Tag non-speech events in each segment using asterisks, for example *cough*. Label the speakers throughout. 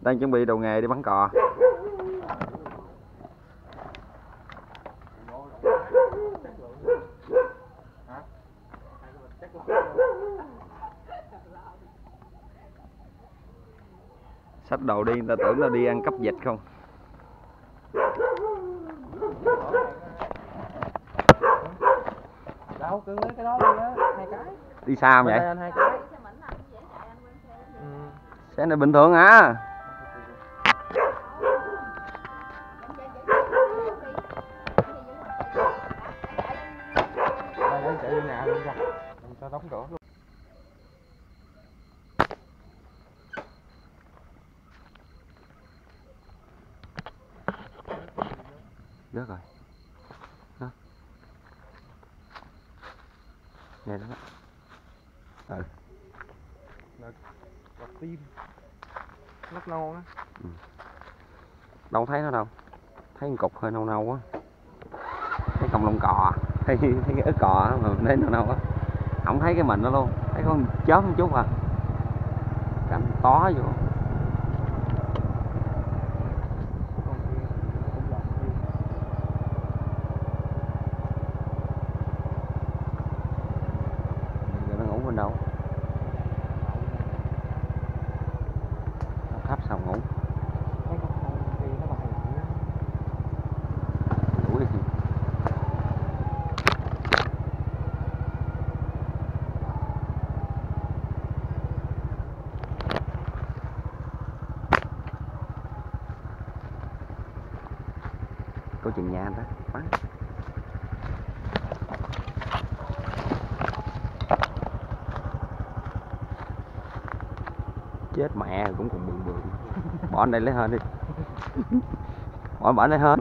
Speaker 1: đang chuẩn bị đồ nghề đi bắn cò. Xách đồ đi người ta tưởng là đi ăn cắp dịch không?
Speaker 2: Đâu cứ lấy cái đó đi á hai cái.
Speaker 1: Đi xa
Speaker 2: Bên
Speaker 1: vậy
Speaker 2: đây anh hai cái ừ
Speaker 1: cái này bình thường à.
Speaker 2: hả đây để chạy nhà cho đóng cửa luôn
Speaker 1: rớt rồi. Đó nghe đó ừ
Speaker 2: Bọc tim nâu đó ừ.
Speaker 1: đâu thấy nó đâu. Thấy một cục hơi nâu nâu á. Thấy cọng lông cò. *laughs* Thấy thấy cái ức cò á, mà thấy nâu nâu á. Không thấy cái mình nó luôn. Thấy con chớm một chút à. Cảnh tó vô
Speaker 2: Con kia cũng lọt tim
Speaker 1: giờ nó ngủ bên đâu nó thấp sao ngủ
Speaker 2: Mấy con con kia nó bay lại á
Speaker 1: ngủ. Đi. Có chừng nhà đó bắn chết mẹ cũng còn bừng bừng bỏ đây lấy hên đi. Bỏ bỏ lấy
Speaker 2: nó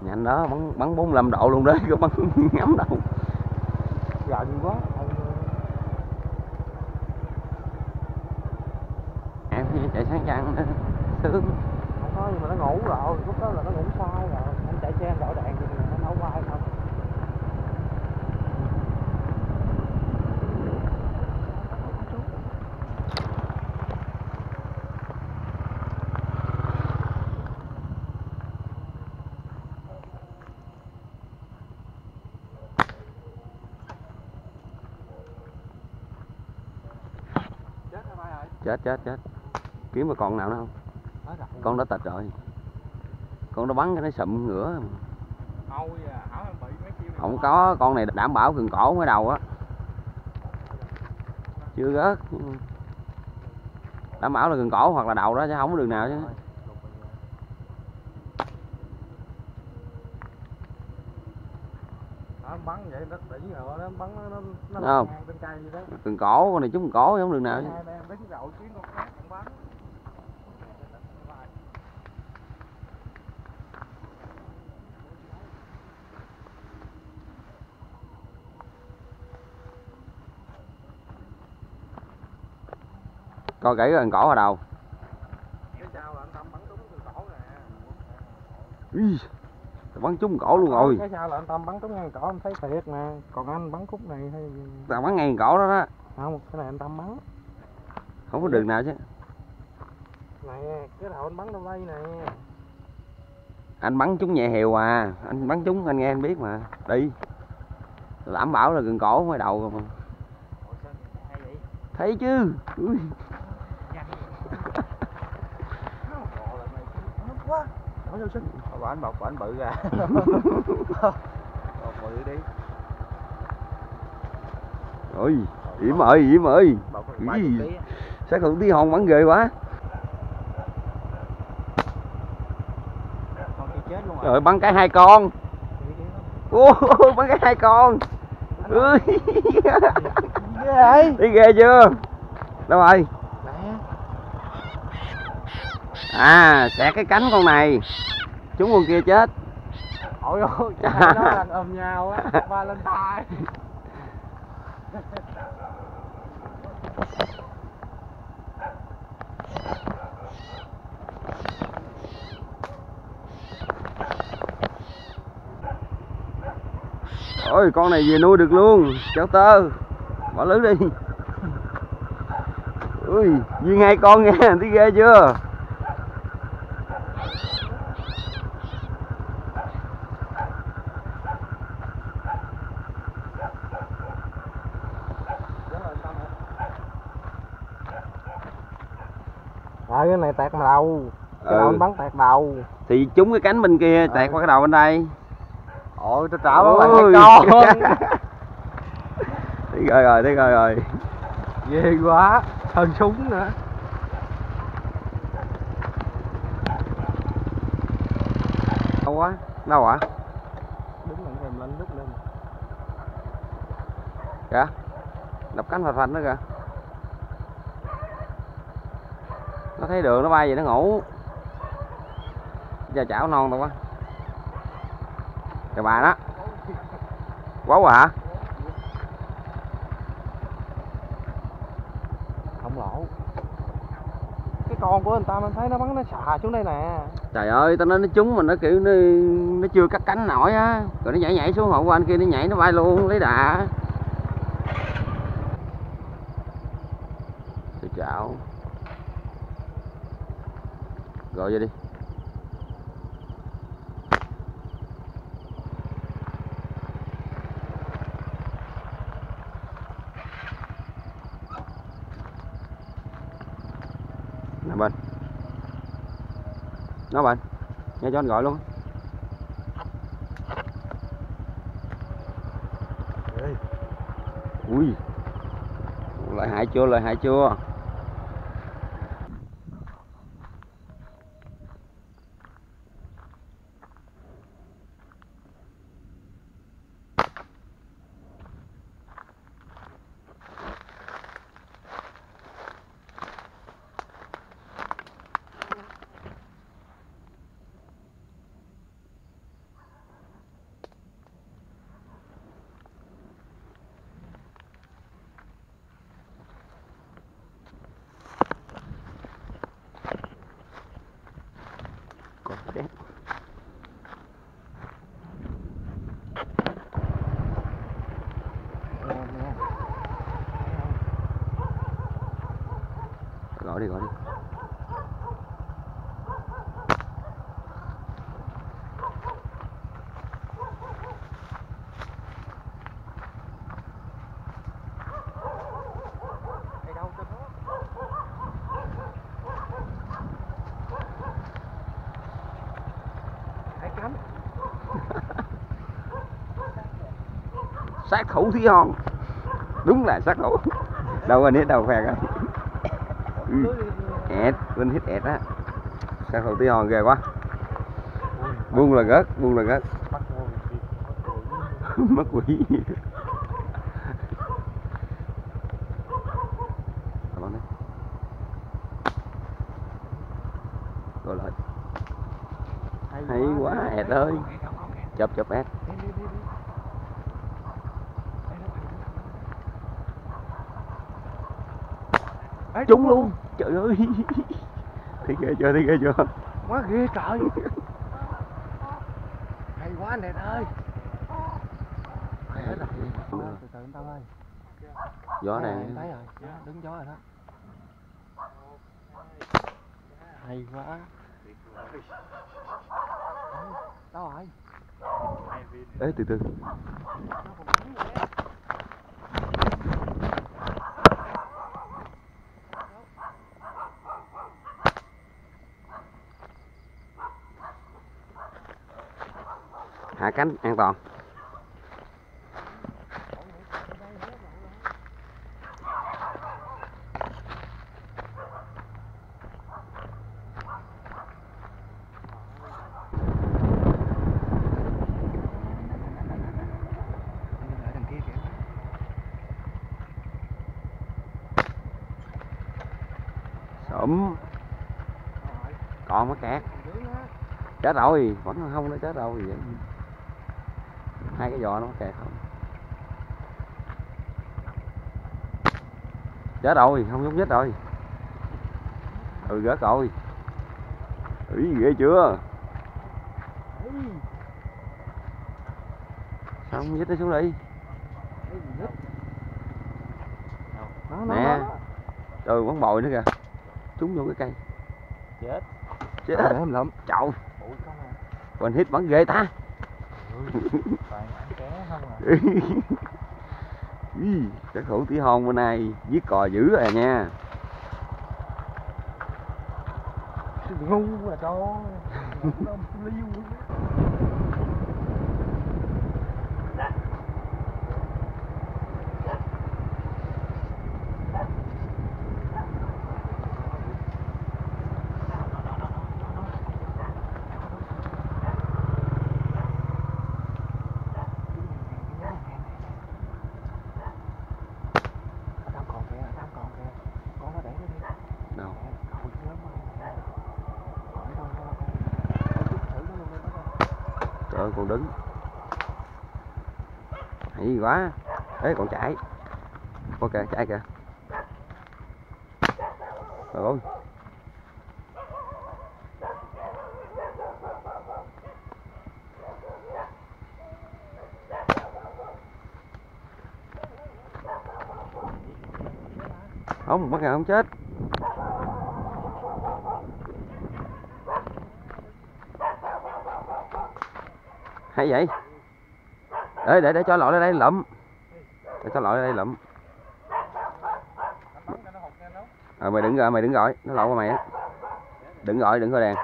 Speaker 1: nhanh đó bắn bắn 45 độ luôn đấy *laughs* có bắn ngắm đâu.
Speaker 2: Gần quá. Ừ.
Speaker 1: em chạy sáng trăng sướng.
Speaker 2: Không có nhưng mà nó ngủ rồi Lúc đó là nó ngủ sai rồi. Anh chạy xe đổi đèn thì nó nấu quay không Chết hả bay rồi
Speaker 1: chết chết chết. Kiếm mà con nào nữa không? Con đó tịch rồi con đó bắn cái nó sụm ngửa. Không có con này đảm bảo gần cổ mới đầu á. Chưa rớt. Đảm bảo là gần cổ hoặc là đầu đó chứ không có đường nào chứ
Speaker 2: Đó, bắn vậy nó đỉ rồi nó bắn nó nó
Speaker 1: không?
Speaker 2: trên cây vậy đó.
Speaker 1: Gần cổ con này trúng gần cổ không đường nào. Chứ
Speaker 2: hai bên đứng rậu kiếm con khác con bắn.
Speaker 1: Coi kỹ gần cổ ở đầu
Speaker 2: cái sao là anh tâm bắn từ cổ nè
Speaker 1: bắn trúng cổ luôn rồi.
Speaker 2: cái sao là anh tâm bắn trúng ngang cổ anh thấy thiệt nè còn anh bắn khúc này hay
Speaker 1: tao bắn ngay gần cổ đó đó.
Speaker 2: Không cái này anh tâm bắn.
Speaker 1: Không có đường nào chứ.
Speaker 2: Này cái đầu anh bắn đâu đây nè.
Speaker 1: Anh bắn trúng nhẹ hều à. Anh bắn trúng anh nghe anh biết mà. Đi. Đảm bảo là gần cổ mới đầu mà. Thấy chứ. Ui. *laughs*
Speaker 2: quá Bỏ anh bọc, bỏ anh bự ra. *laughs* Bọc bự đi.
Speaker 1: Ôi yểm ơi yểm ơi
Speaker 2: ký á.
Speaker 1: sao còn tí hồn bắn ghê quá.
Speaker 2: Rồi.
Speaker 1: Bắn cái hai con. Ôi, bắn cái hai con. Ui.
Speaker 2: Ghê
Speaker 1: chưa? Đâu rồi? À xẹt cái cánh con này chúng con kia chết.
Speaker 2: Ôi ôi, *laughs* hai nó đang ôm nhau á, ba lên tay.
Speaker 1: ôi con này về nuôi được luôn. Cháu tơ. Bỏ lưới đi. Ui duyên hai con nghe *laughs* thấy ghê chưa
Speaker 2: Rồi cái này tẹt đầu. Cái
Speaker 1: Ừ.
Speaker 2: đầu anh bắn tẹt đầu.
Speaker 1: thì trúng cái cánh bên kia tẹt qua cái đầu bên đây
Speaker 2: Ôi tôi trả bắn hai con.
Speaker 1: thấy rồi rồi thấy rồi rồi
Speaker 2: Ghê quá. Hơn súng nữa.
Speaker 1: đâu quá đâu ạ
Speaker 2: Đứng lên kèm lên lúc lên.
Speaker 1: kìa đập cánh phạch phạch nữa kìa nó thấy đường nó bay vậy nó ngủ. Giờ chảo non đâu quá. Kìa bà đó. Quá quá hả?
Speaker 2: Không lỗ. Cái con của anh ta mình thấy nó bắn nó xà xuống đây nè.
Speaker 1: trời ơi tao nói nó trúng mà nó kiểu nó, nó chưa cắt cánh nổi á. Rồi nó nhảy nhảy xuống hậu của anh kia nó nhảy nó bay luôn lấy đà thì chảo gọi vô đi. Nè bên. Nó bên. Nghe cho anh gọi luôn. Ui. Lại hại chưa lại hại chưa còn đét gọi đi gọi đi. *laughs* Sát thủ thí hon. Đúng là sát thủ. Đâu anh hết đâu phè coi Ừ, ẹt linh hít ẹt á. Sát thủ tí hon ghê quá. Buông là gớt buông là gớt. *laughs* Mất quỷ. Rồi lại. Hay quá. ẹt ơi. Chụp chụp ẹt trúng luôn trời ơi *laughs* thấy ghê chưa thấy ghê chưa
Speaker 2: Quá ghê trời. Hay quá anh Đẹp ơi. Từ từ Tâm ơi.
Speaker 1: gió
Speaker 2: em thấy rồi. Gió, đứng gió rồi đó. Hay quá. Đâu rồi?
Speaker 1: ế từ từ hạ cánh, an toàn. Sụm còn mới kẹt. Chết rồi. Vẫn không, nó chết rồi. vậy hai cái giò nó kẹt không? Chết rồi không giống chết rồi. Ừ rớt rồi ý ghê chưa? Không dít nó xuống đi? Nè. trời quán bồi nữa kìa. Trúng vô cái cây.
Speaker 2: Chết.
Speaker 1: Chết.
Speaker 2: Em lụm
Speaker 1: chậu quên hít bắn ghê ta
Speaker 2: toàn ăn
Speaker 1: cái khẩu tí hon bữa nay giết cò dữ rồi à nha.
Speaker 2: Ngu à cho liêu Tao còn kìa, tao còn kìa Con nó để nó đi
Speaker 1: đâu
Speaker 2: Cậu chứ lắm rồi Hỏi đâu ra con Con chút thử nó luôn đi đó
Speaker 1: ơi còn đứng. Hay quá. Thế còn chạy. Ok, chạy kìa. Trời ơi không mất ngà không chết. Hay vậy để để để cho lội lên đây, lụm. Để cho lội lên đây, lụm. À mày đứng rồi, mày đứng gọi nó lội qua mày á. Đừng gọi đừng coi đèn.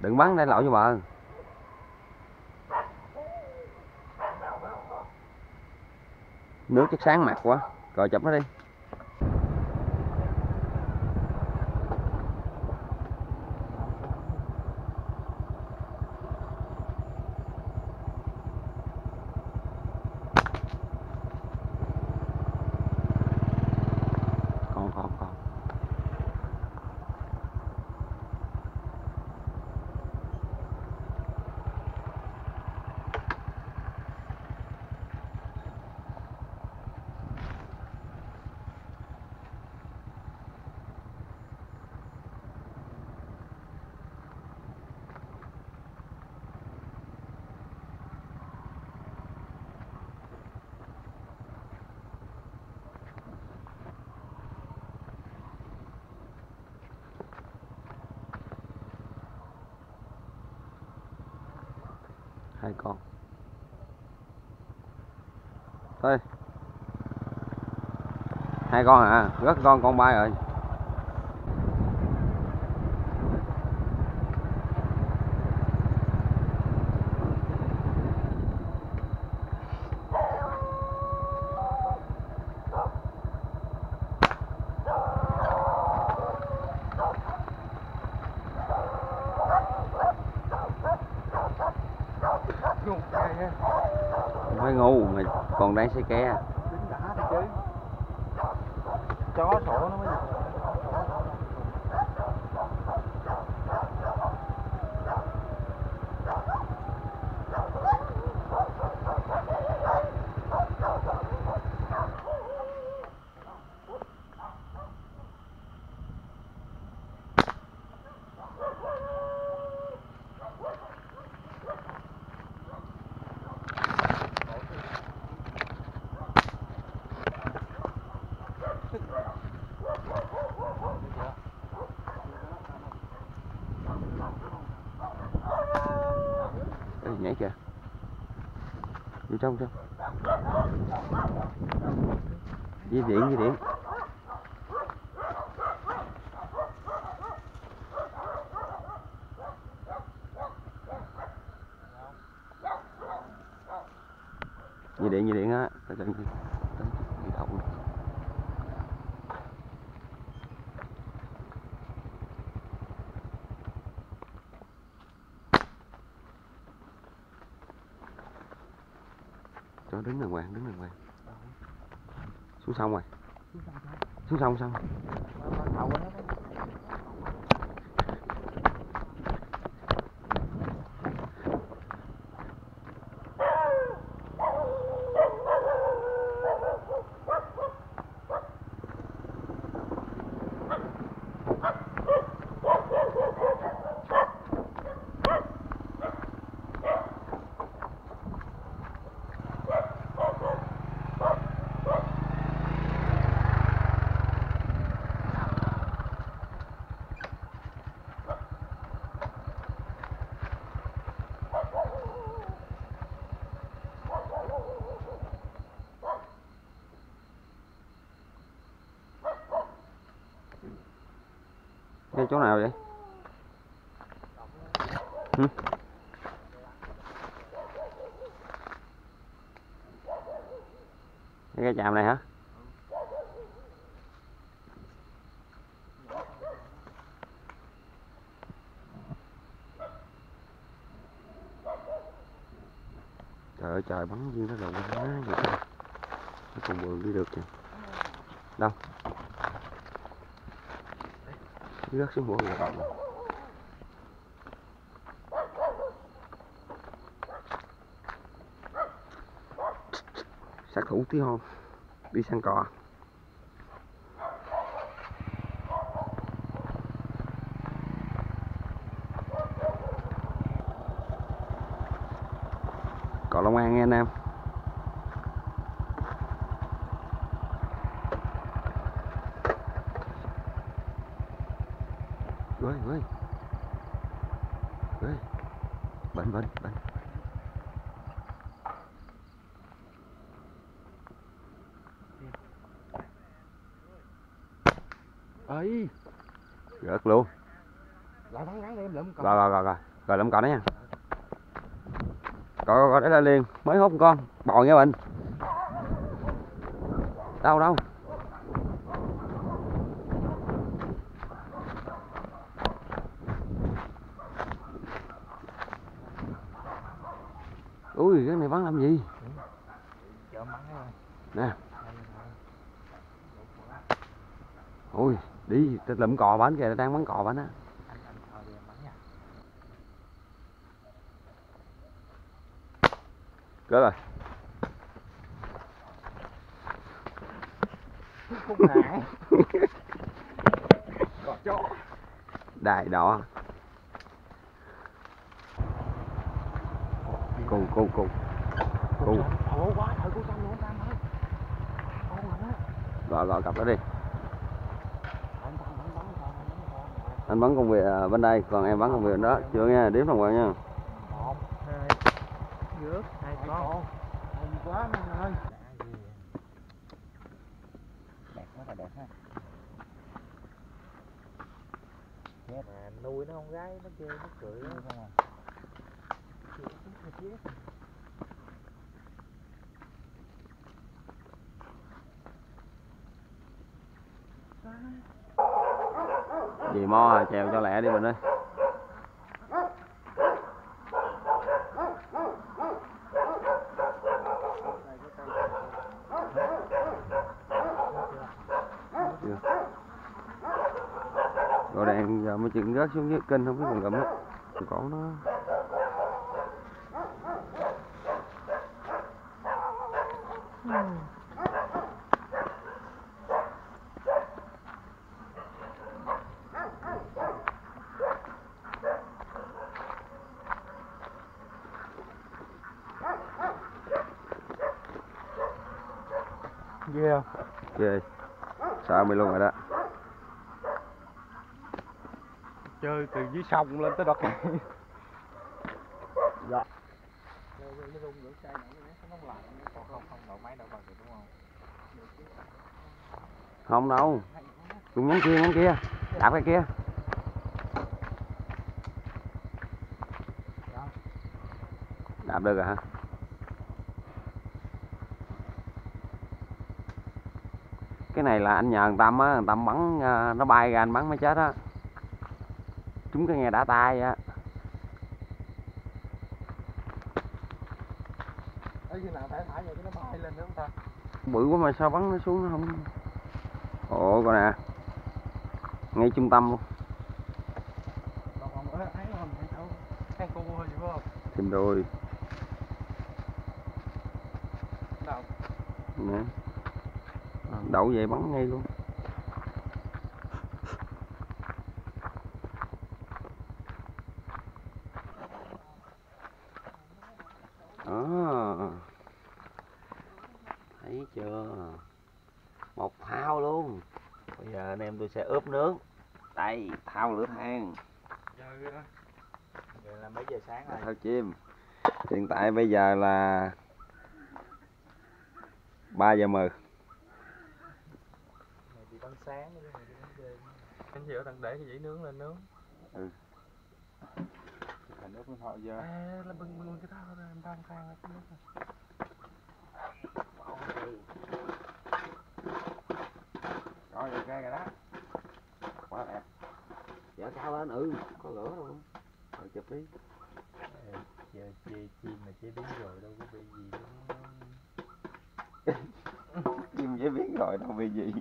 Speaker 1: Đừng bắn đây lội vô bờ. Nước chắc sáng mặt quá. Rồi chụp nó đi con con con hai con thôi hai con à rất con con bay rồi
Speaker 2: Ngu ghê ha
Speaker 1: không phải ngu mà còn đang xe ke
Speaker 2: Tính đã thì chứ Chó sổ nó mới
Speaker 1: Ê, nhảy kìa vô trong trong di điện di điện di điện di điện á tới trận đi tới đi đó đứng đàng hoàng đứng đàng hoàng. Xuống sông rồi. Xuống sông xong ngay chỗ nào vậy? Hử? Cái chạm này hả? Trời ơi, trời bắn như nó đầu quá vậy ta? Nó còn bự đi được kìa. Đâu? Rớt xuống mũi rồi. Sát thủ tí hôn đi sang cò Long An nghe anh em Ơi ơi ơi bệnh bệnh bệnh
Speaker 2: ấy
Speaker 1: rớt luôn.
Speaker 2: Lại bắn ngắn đi em lượm
Speaker 1: rồi rồi rồi rồi. Rồi làm cò đó nha. Cò cò để ra liền. Mới hút con. Bò nghe bệnh. Đâu đâu? Ui cái này bắn làm gì
Speaker 2: chợ bắn rồi
Speaker 1: nè ui đi lụm cò bánh kìa đang bắn cò bánh á. Rớt rồi. Đài đỏ. Cù cù cù. Cù. Gọi gọi cặp đó đi
Speaker 2: anh tam bắn bắn con bắn con
Speaker 1: anh bắn công việc à, bên đây còn em bắn công việc đó. Chưa nha đếm phòng vào nha.
Speaker 2: Một hai rước hai con. quá anh ơi. Đẹp quá là đẹp ha. Mà nuôi nó con gái nó chơi nó cười nó không à
Speaker 1: dì mo à, chèo cho lẹ đi mình ơi. Rồi đèn giờ mới chừng rớt xuống dưới kênh không biết còn gầm hết Còn nó.
Speaker 2: Không
Speaker 1: ghê sợ mày luôn rồi đó?
Speaker 2: Chơi từ dưới sông lên tới đất *laughs* dạ. Nó rung rửa chai nổi nó nóng lạnh không không không nổ máy đâu. Bằng được đúng không
Speaker 1: không đâu cùng nhắn kia nhắn kia. Đạp cái kia. Đạp được rồi hả cái này là anh nhờ thằng tâm á thằng tâm bắn à, nó bay ra anh bắn mới chết á. Trúng cái nghe đã tay á. Bự quá mà sao bắn nó xuống nó không? Ồ coi nè. Ngay trung tâm luôn. Tìm rồi nè đậu về bắn ngay luôn. Đó. Thấy chưa? Một thao luôn. Bây giờ anh em tôi sẽ ướp nướng đây thao lửa than.
Speaker 2: Giờ, giờ là mấy giờ sáng rồi?
Speaker 1: Thao chim. Hiện tại bây giờ là 3 giờ
Speaker 2: 10 ăn sáng với
Speaker 3: cái này để cái dĩ nướng lên nướng.
Speaker 1: Ừ.
Speaker 3: Thành ướp bên họ giờ. À, là bưng bưng cái thao ra em đang khang cái nước này
Speaker 1: rồi được ghê đó. Quá đẹp. Dạ, Dở cao lên ừ có lửa không rồi chụp đi.
Speaker 3: À, giờ chê chim mà chế biến rồi đâu có bị gì đâu. *laughs*
Speaker 1: Chim chế biến rồi đâu bị gì.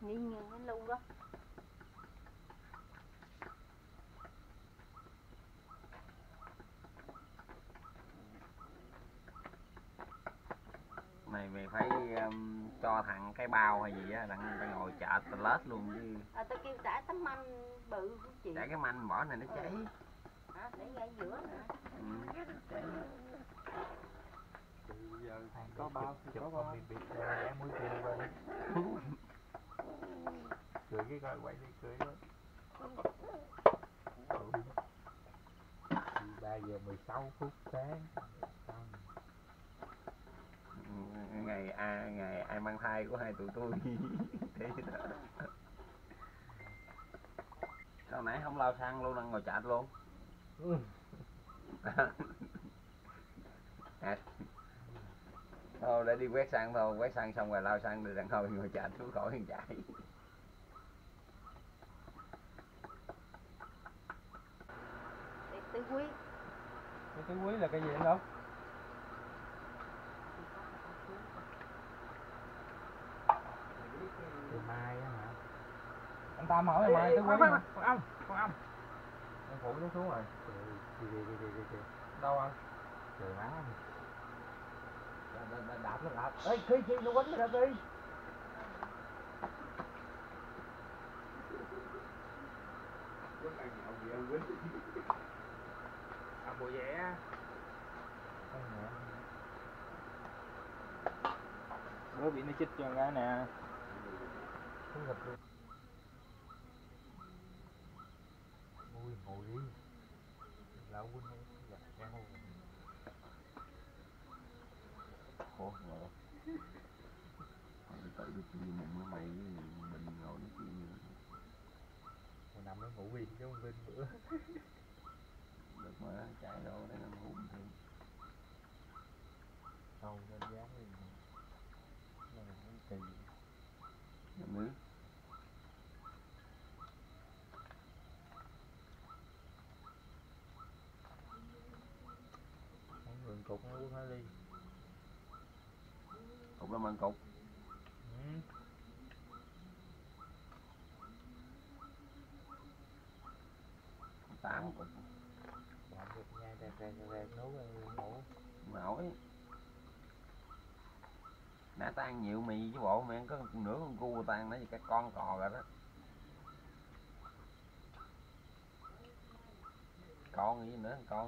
Speaker 4: Nhìn nhìn cái lưu đó
Speaker 1: Này mày phải um, cho thằng cái bao hay gì á tao ngồi chợ lết luôn chứ.
Speaker 4: À, tao kêu trả tấm manh bự của chị.
Speaker 1: Để cái manh bỏ này nó cháy.
Speaker 4: À, để ngay giữa nè.
Speaker 1: Ừ,
Speaker 3: Thì giờ có bao thì có bao. Biệt biệt để muối kia bên cười cái coi quay đi cười đó. Ba giờ 16 phút sáng xong
Speaker 1: ngày ai ngày ai mang thai của hai tụi tôi. *laughs* Thế đó. Sao nãy không lao sang luôn đang ngồi chạch luôn. *laughs* À. thôi để đi quét sang thôi. Quét sang xong rồi lao sang rồi đằng thôi ngồi chạch xuống khỏi chạy
Speaker 4: tứ quý.
Speaker 3: Cái tứ quý là cái gì anh đâu từ mai á hả? Anh tam hỏi là mai tứ quý hả con ông con ông. Em phụ nó xuống rồi. Đi đi đi đi đi đi. Đâu anh? Trời má. Đạp nó đạp ê khi khi nó quánh nó đạp đi? À bộ vẽ nó bị nó chích cho cái nè không gặp được ngồi ngồi đi lão quân không gặp nghe ngồi
Speaker 1: khó ngờ mày tự được như mình với mày mình ngồi nói chuyện như
Speaker 3: Hồi nằm nó ngủ đi chứ không bên bữa
Speaker 1: được mà chạy đâu đấy nó ngủ bình thường
Speaker 3: đâu nên dán lên nó là kỳ
Speaker 1: Làm nước
Speaker 3: mấy người cục nó uống hết đi
Speaker 1: cục làm ăn cục tám cục
Speaker 3: nha nấu ngủ
Speaker 1: nổi nãy ta ăn nhiều mì chứ bộ mày ăn có nửa con cua ta ăn nó gì cái con cò rồi đó. Con gì nữa, con